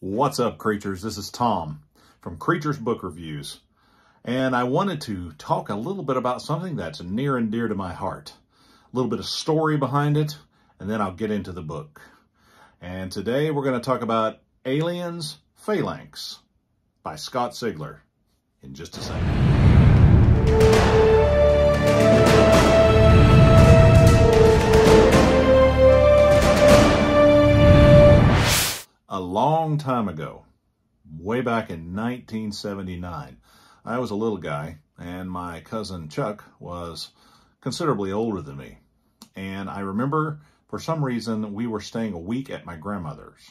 What's up, creatures? This is Tom from Creatures Book Reviews, and I wanted to talk a little bit about something that's near and dear to my heart. A little bit of story behind it, and then I'll get into the book. And today we're going to talk about Aliens Phalanx by Scott Sigler in just a second. Long time ago, way back in 1979. I was a little guy, and my cousin Chuck was considerably older than me. And I remember, for some reason, we were staying a week at my grandmother's.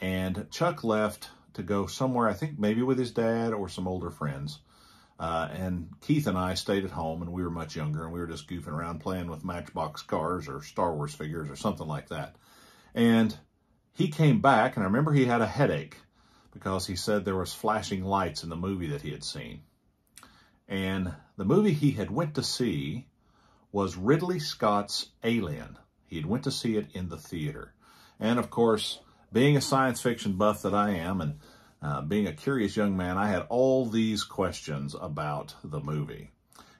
And Chuck left to go somewhere, I think maybe with his dad or some older friends. Uh, and Keith and I stayed at home, and we were much younger, and we were just goofing around playing with Matchbox cars or Star Wars figures or something like that. And he came back, and I remember he had a headache because he said there was flashing lights in the movie that he had seen. And the movie he had went to see was Ridley Scott's Alien. He had went to see it in the theater. And of course, being a science fiction buff that I am and uh, being a curious young man, I had all these questions about the movie.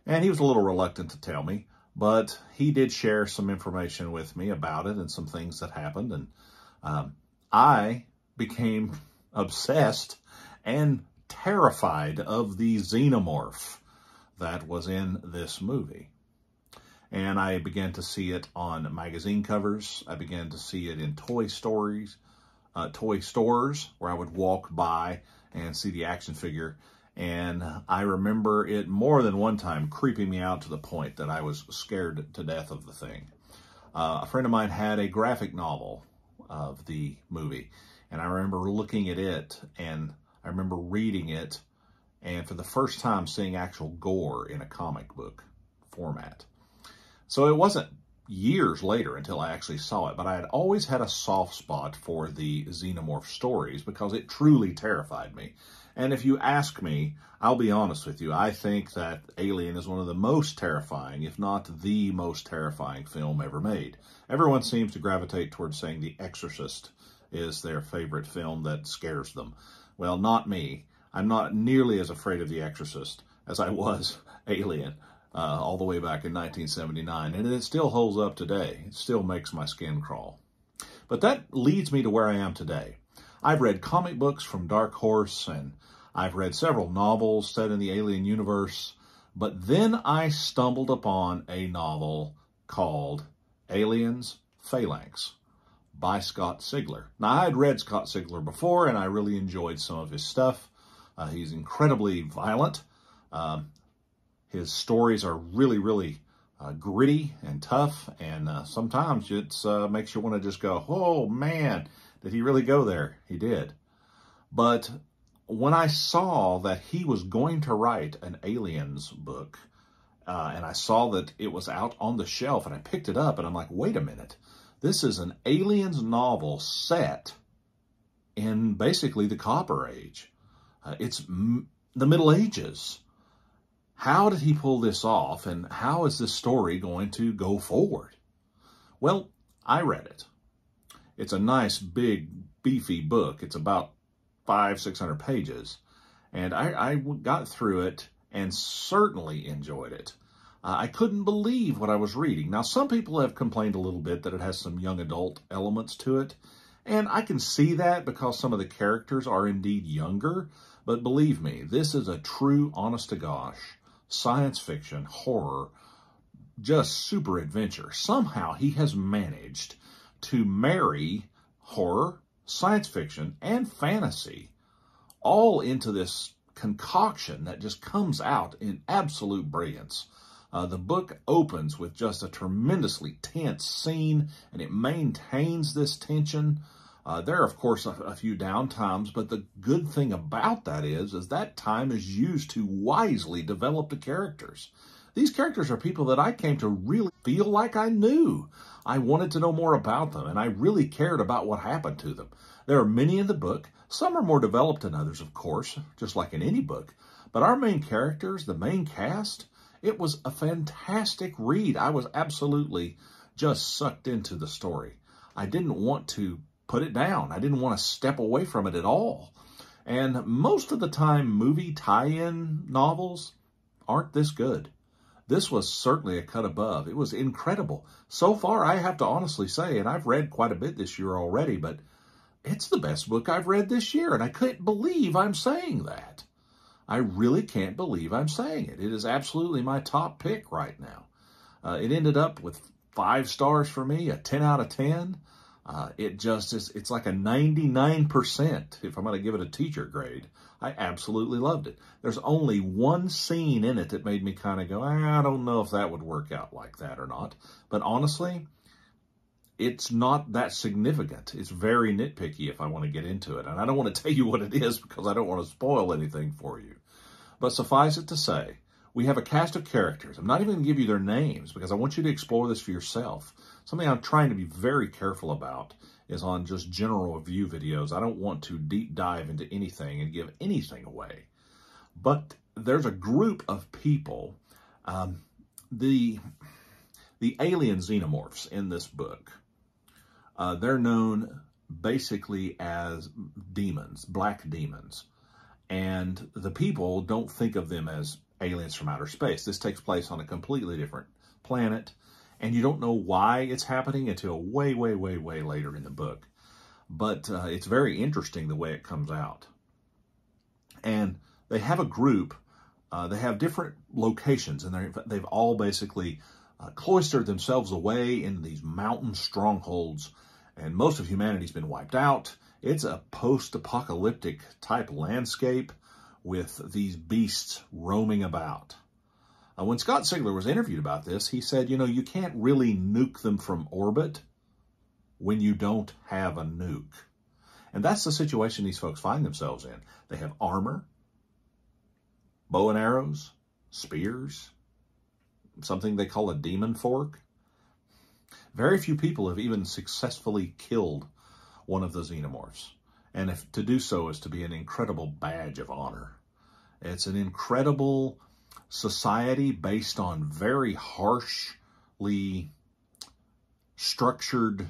And he was a little reluctant to tell me, but he did share some information with me about it and some things that happened. And um, I became obsessed and terrified of the xenomorph that was in this movie. And I began to see it on magazine covers. I began to see it in toy stories, uh, toy stores where I would walk by and see the action figure. And I remember it more than one time creeping me out to the point that I was scared to death of the thing. Uh, a friend of mine had a graphic novel of the movie. And I remember looking at it and I remember reading it and for the first time seeing actual gore in a comic book format. So it wasn't years later until I actually saw it, but I had always had a soft spot for the xenomorph stories because it truly terrified me. And if you ask me, I'll be honest with you, I think that Alien is one of the most terrifying, if not the most terrifying film ever made. Everyone seems to gravitate towards saying The Exorcist is their favorite film that scares them. Well, not me. I'm not nearly as afraid of The Exorcist as I was Alien uh, all the way back in 1979, and it still holds up today. It still makes my skin crawl. But that leads me to where I am today. I've read comic books from Dark Horse and I've read several novels set in the Alien universe, but then I stumbled upon a novel called Aliens Phalanx by Scott Sigler. Now, I had read Scott Sigler before, and I really enjoyed some of his stuff. Uh, he's incredibly violent. Um, his stories are really, really uh, gritty and tough, and uh, sometimes it uh, makes you want to just go, oh, man, did he really go there? He did. But when I saw that he was going to write an Aliens book, uh, and I saw that it was out on the shelf, and I picked it up, and I'm like, wait a minute. This is an Aliens novel set in basically the Copper Age. Uh, it's the Middle Ages. How did he pull this off, and how is this story going to go forward? Well, I read it. It's a nice, big, beefy book. It's about five, 600 pages. And I, I got through it and certainly enjoyed it. Uh, I couldn't believe what I was reading. Now, some people have complained a little bit that it has some young adult elements to it. And I can see that because some of the characters are indeed younger. But believe me, this is a true, honest to gosh, science fiction, horror, just super adventure. Somehow he has managed to marry horror, science fiction, and fantasy all into this concoction that just comes out in absolute brilliance. Uh, the book opens with just a tremendously tense scene, and it maintains this tension. Uh, there are, of course, a, a, few down times, but the good thing about that is, is that time is used to wisely develop the characters. These characters are people that I came to really feel like I knew. I wanted to know more about them, and I really cared about what happened to them. There are many in the book. Some are more developed than others, of course, just like in any book. But our main characters, the main cast, it was a fantastic read. I was absolutely just sucked into the story. I didn't want to put it down. I didn't want to step away from it at all. And most of the time, movie tie-in novels aren't this good. This was certainly a cut above. It was incredible. So far, I have to honestly say, and I've read quite a bit this year already, but it's the best book I've read this year, and I couldn't believe I'm saying that. I really can't believe I'm saying it. It is absolutely my top pick right now. Uh, it ended up with five stars for me, a 10 out of 10. Uh, it just is, it's like a 99% if I'm going to give it a teacher grade. I absolutely loved it. There's only one scene in it that made me kind of go, I don't know if that would work out like that or not. But honestly, it's not that significant. It's very nitpicky if I want to get into it. And I don't want to tell you what it is because I don't want to spoil anything for you. But suffice it to say, we have a cast of characters. I'm not even going to give you their names because I want you to explore this for yourself. Something I'm trying to be very careful about is on just general view videos. I don't want to deep dive into anything and give anything away. But there's a group of people, um, the, the alien xenomorphs in this book, uh, they're known basically as demons, black demons. And the people don't think of them as aliens from outer space. This takes place on a completely different planet, and you don't know why it's happening until way, way, way, way later in the book. But uh, it's very interesting the way it comes out. And they have a group, uh, they have different locations, and they've all basically uh, cloistered themselves away in these mountain strongholds, and most of humanity's been wiped out. It's a post-apocalyptic type landscape with these beasts roaming about. Uh, when Scott Sigler was interviewed about this, he said, you know, you can't really nuke them from orbit when you don't have a nuke. And that's the situation these folks find themselves in. They have armor, bow and arrows, spears, something they call a demon fork. Very few people have even successfully killed one of the xenomorphs. And if to do so is to be an incredible badge of honor. It's an incredible society based on very harshly structured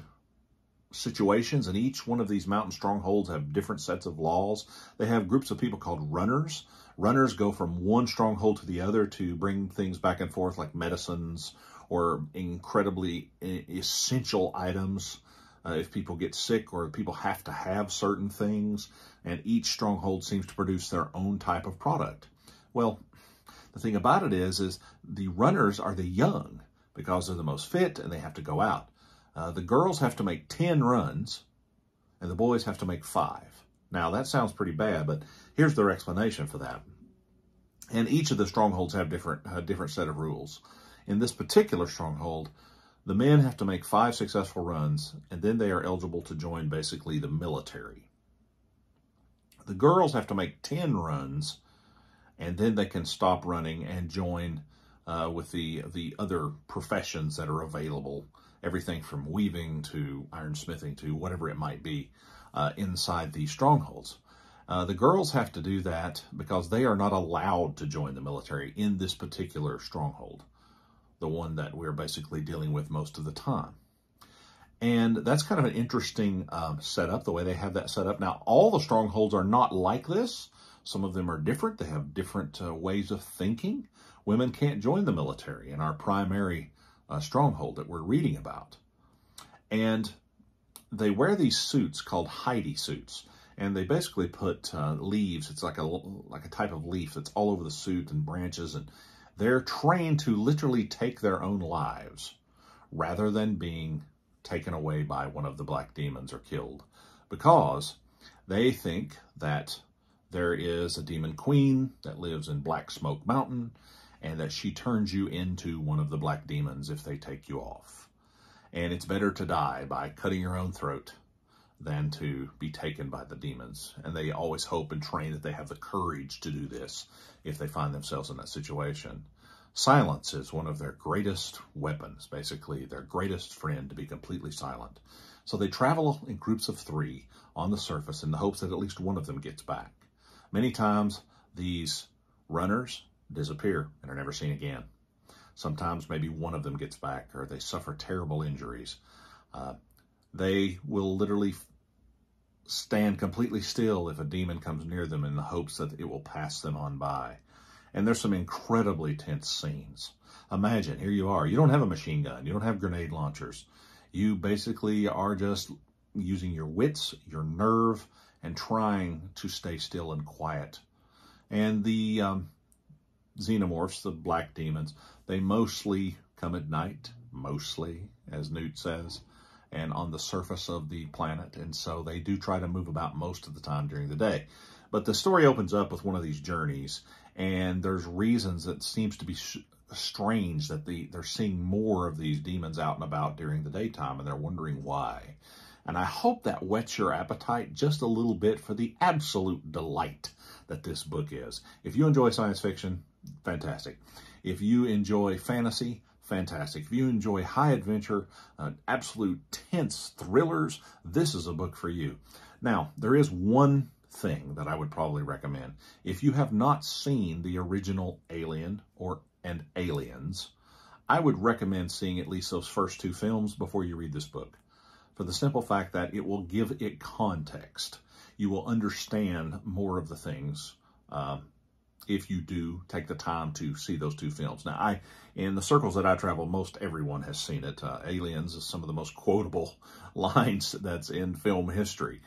situations, and each one of these mountain strongholds have different sets of laws. They have groups of people called runners. Runners go from one stronghold to the other to bring things back and forth like medicines or incredibly essential items uh, if people get sick or people have to have certain things, and each stronghold seems to produce their own type of product. Well, the thing about it is, is the runners are the young because they're the most fit and they have to go out. Uh, the girls have to make 10 runs and the boys have to make five. Now, that sounds pretty bad, but here's their explanation for that. And each of the strongholds have different, a different set of rules. In this particular stronghold, the men have to make five successful runs, and then they are eligible to join basically the military. The girls have to make 10 runs, and then they can stop running and join uh, with the, the other professions that are available, everything from weaving to ironsmithing to whatever it might be uh, inside the strongholds. Uh, the girls have to do that because they are not allowed to join the military in this particular stronghold the one that we're basically dealing with most of the time. And that's kind of an interesting um, setup, the way they have that set up. Now, all the strongholds are not like this. Some of them are different. They have different uh, ways of thinking. Women can't join the military in our primary uh, stronghold that we're reading about. And they wear these suits called Heidi suits. And they basically put uh, leaves. It's like a, like a type of leaf that's all over the suit and branches. And they're trained to literally take their own lives rather than being taken away by one of the black demons or killed because they think that there is a demon queen that lives in Black Smoke Mountain and that she turns you into one of the black demons if they take you off. And it's better to die by cutting your own throat than to be taken by the demons. And they always hope and train that they have the courage to do this if they find themselves in that situation. Silence is one of their greatest weapons, basically their greatest friend to be completely silent. So they travel in groups of three on the surface in the hopes that at least one of them gets back. Many times these runners disappear and are never seen again. Sometimes maybe one of them gets back or they suffer terrible injuries. Uh, they will literally stand completely still if a demon comes near them in the hopes that it will pass them on by. And there's some incredibly tense scenes. Imagine, here you are. You don't have a machine gun. You don't have grenade launchers. You basically are just using your wits, your nerve, and trying to stay still and quiet. And the um, xenomorphs, the black demons, they mostly come at night, mostly, as Newt says and on the surface of the planet. And so they do try to move about most of the time during the day. But the story opens up with one of these journeys, and there's reasons that seems to be strange that the, they're seeing more of these demons out and about during the daytime, and they're wondering why. And I hope that whets your appetite just a little bit for the absolute delight that this book is. If you enjoy science fiction, fantastic. If you enjoy fantasy, fantastic. If you enjoy high adventure, uh, absolute tense thrillers, this is a book for you. Now, there is one thing that I would probably recommend. If you have not seen the original Alien or and Aliens, I would recommend seeing at least those first two films before you read this book. For the simple fact that it will give it context. You will understand more of the things uh, if you do take the time to see those two films. Now, I in the circles that I travel, most everyone has seen it. Uh, Aliens is some of the most quotable lines that's in film history.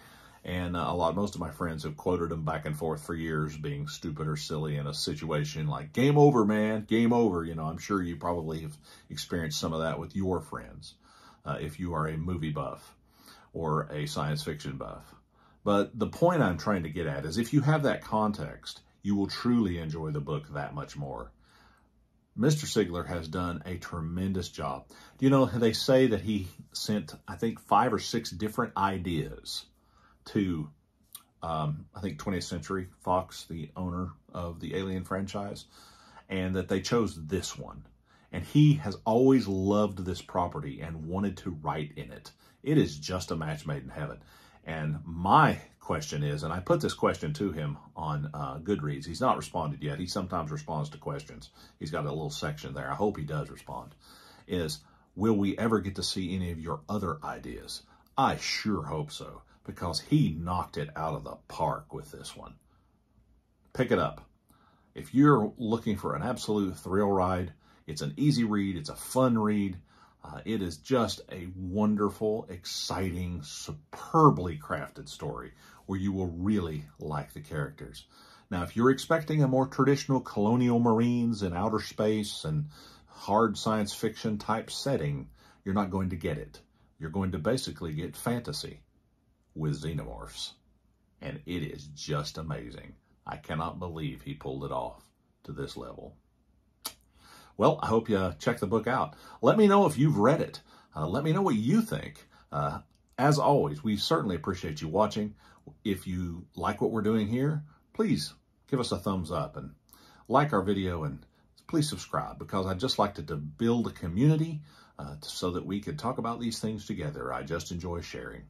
And uh, a lot, most of my friends have quoted them back and forth for years, being stupid or silly in a situation like "Game over, man, game over." You know, I'm sure you probably have experienced some of that with your friends, uh, if you are a movie buff or a science fiction buff. But the point I'm trying to get at is, if you have that context, you will truly enjoy the book that much more. Mr. Sigler has done a tremendous job. Do you know, they say that he sent, I think, five or six different ideas to, um, I think, 20th Century Fox, the owner of the Alien franchise, and that they chose this one. And he has always loved this property and wanted to write in it. It is just a match made in heaven. And my question is, and I put this question to him on uh, Goodreads. He's not responded yet. He sometimes responds to questions. He's got a little section there. I hope he does respond. Is, will we ever get to see any of your other ideas? I sure hope so, because he knocked it out of the park with this one. Pick it up. If you're looking for an absolute thrill ride, it's an easy read, it's a fun read, uh, it is just a wonderful, exciting, superbly crafted story where you will really like the characters. Now, if you're expecting a more traditional colonial marines in outer space and hard science fiction type setting, you're not going to get it. You're going to basically get fantasy with xenomorphs. And it is just amazing. I cannot believe he pulled it off to this level. Well, I hope you check the book out. Let me know if you've read it. Uh, let me know what you think. Uh, as always, we certainly appreciate you watching. If you like what we're doing here, please give us a thumbs up and like our video and please subscribe because I'd just like to, to build a community uh, so that we could talk about these things together. I just enjoy sharing.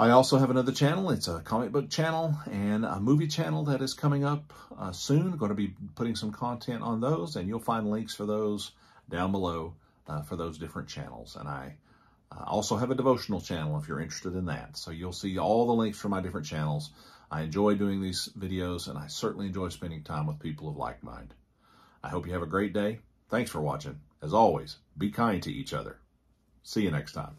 I also have another channel. It's a comic book channel and a movie channel that is coming up uh, soon. Going to be putting some content on those, and you'll find links for those down below uh, for those different channels. And I uh, also have a devotional channel if you're interested in that. So you'll see all the links for my different channels. I enjoy doing these videos, and I certainly enjoy spending time with people of like mind. I hope you have a great day. Thanks for watching. As always, be kind to each other. See you next time.